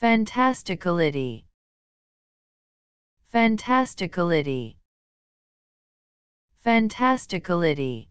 Fantasticality. Fantasticality. Fantasticality.